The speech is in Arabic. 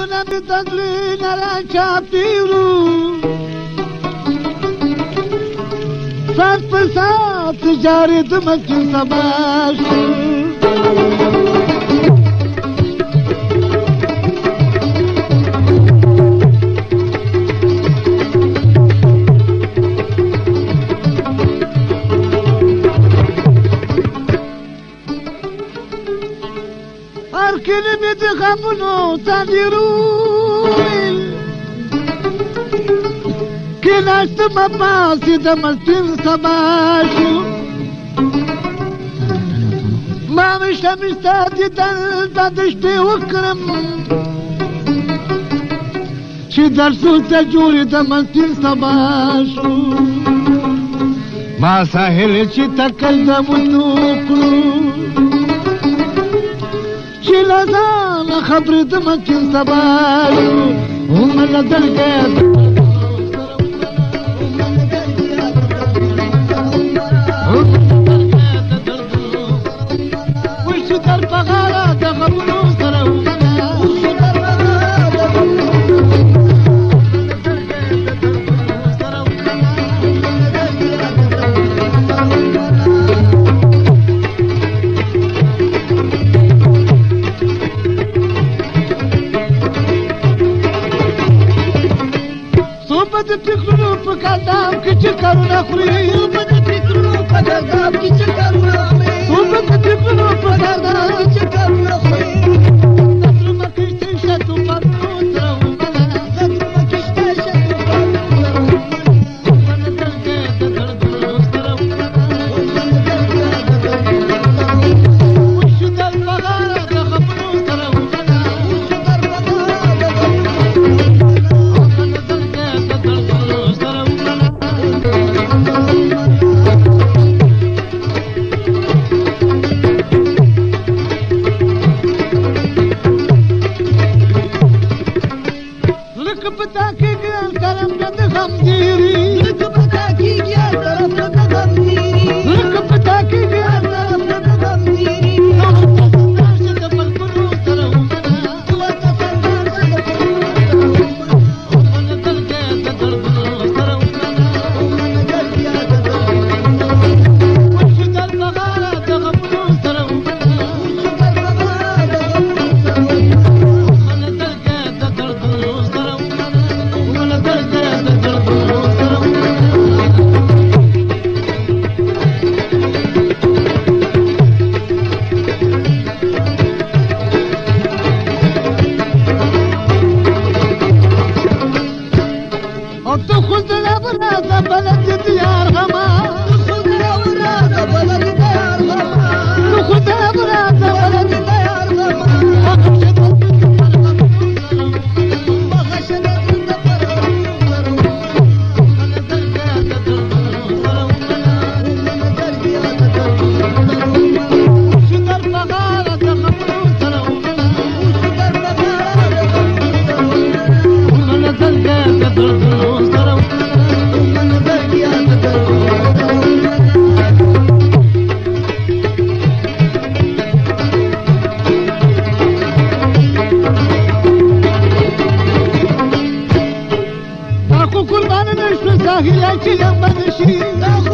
Tadlına bir tadlına çapiru Sat pe sat ticaret makin savaşı کلمه د غمونو تغیرون که نشتم پاسی د مستین سبا شو ما مشته مشته دیدن تا د شپې وکړم چې درسو ته جوړې د مستین سبا شو ما ساحل چې تکل د مونږ چې له ځانه خبرې د مکین سبا هم له درګه Pagar صوبه د فکرونو په قدم کې چې کارونه خوري صوبه د فکرونو په قدم کې چې کارونه خوري صوبه د فکرونو په قدم I'm kalam kalam kalam kalam belki yandan ışığında